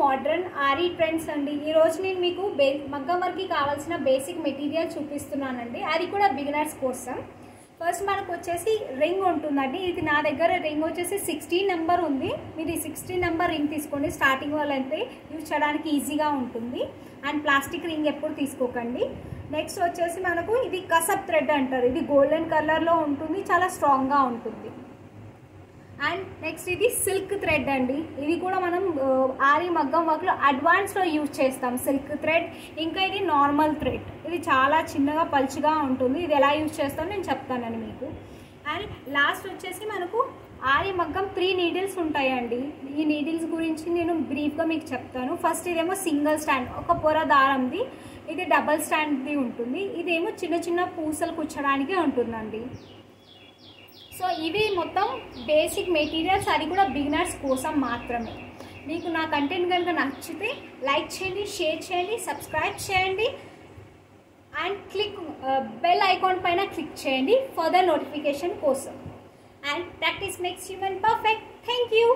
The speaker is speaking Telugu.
మోడ్రన్ ఆరీ ట్రెండ్స్ అండి. ఈ రోజు నేను మీకు బే మగ్గం వర్క్కి కావాల్సిన బేసిక్ మెటీరియల్ చూపిస్తున్నానండి. అది కూడా బిగినర్స్ కోసం. ఫస్ట్ మనకు వచ్చేసి రింగ్ ఉంటుందండి. ఇది నా దగ్గర రింగ్ వచ్చేసి సిక్స్టీన్ నెంబర్ ఉంది. మీరు ఈ సిక్స్టీన్ నెంబర్ రింగ్ తీసుకోండి. స్టార్టింగ్ వాళ్ళైతే యూజ్ చేయడానికి ఈజీగా ఉంటుంది. అండ్ ప్లాస్టిక్ రింగ్ ఎప్పుడు తీసుకోకండి. నెక్స్ట్ వచ్చేసి మనకు ఇది కసప్ థ్రెడ్ అంటారు. ఇది గోల్డెన్ కలర్లో ఉంటుంది. చాలా స్ట్రాంగ్గా ఉంటుంది. నెక్స్ట్ ఇది సిల్క్ థ్రెడ్ అండి. ఇది కూడా మనం ఆరి మగ్గం వర్క్లో అడ్వాన్స్లో యూజ్ చేస్తాం సిల్క్ థ్రెడ్. ఇంకా ఇది నార్మల్ థ్రెడ్. ఇది చాలా చిన్నగా పలుచగా ఉంటుంది. ఇది ఎలా యూజ్ చేస్తామో నేను చెప్తానండి మీకు. అండ్ లాస్ట్ వచ్చేసి మనకు ఆరి మగ్గం త్రీ నీడిల్స్ ఉంటాయండి. ఈ నీడిల్స్ గురించి నేను బ్రీఫ్గా మీకు చెప్తాను. ఫస్ట్ ఇదేమో సింగిల్ స్టాండ్ ఒక పొర దారంది. ఇది డబల్ స్టాండ్ది ఉంటుంది. ఇదేమో చిన్న చిన్న పూసలు కుచ్చడానికి ఉంటుందండి. సో ఇవి మొత్తం బేసిక్ మెటీరియల్స్ అది కూడా బిగినర్స్ కోసం మాత్రమే. మీకు నా కంటెంట్ కనుక నచ్చితే లైక్ చేయండి షేర్ చేయండి సబ్స్క్రైబ్ చేయండి అండ్ క్లిక్ బెల్ ఐకాన్ పైన క్లిక్ చేయండి ఫర్దర్ నోటిఫికేషన్ కోసం. And practice makes human perfect thank you